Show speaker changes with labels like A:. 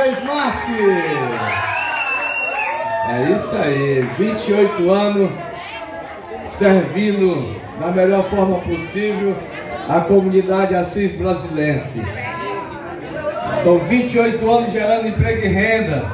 A: Flávia Smart. É isso aí, 28 anos servindo da melhor forma possível a comunidade Assis Brasilense. São 28 anos gerando emprego e renda